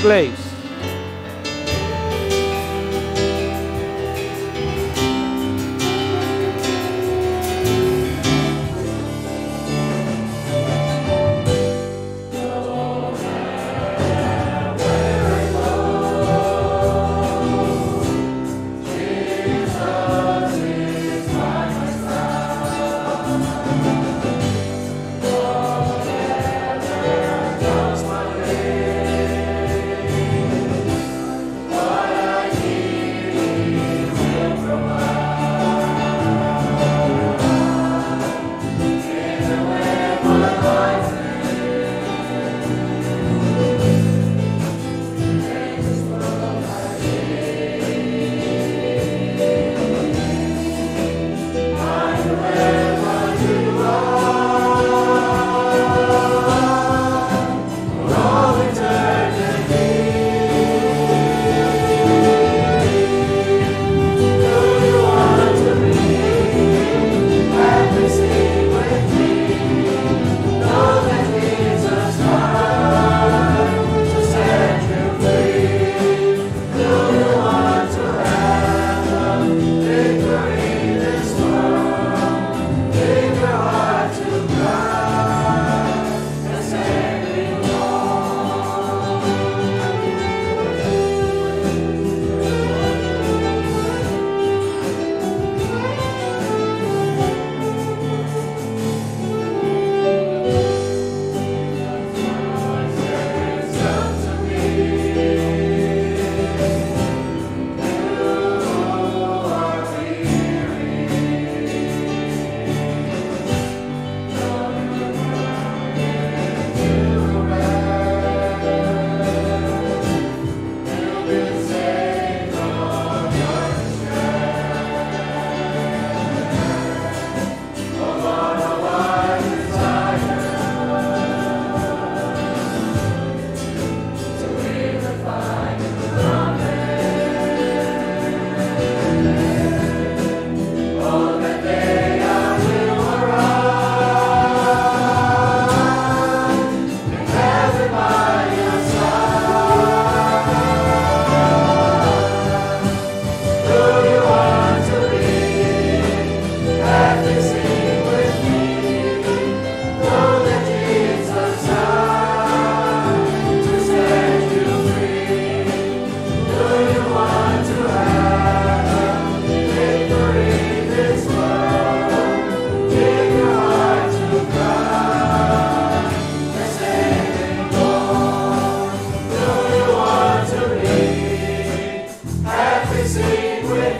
inglés.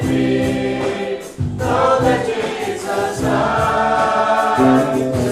Know that Jesus died.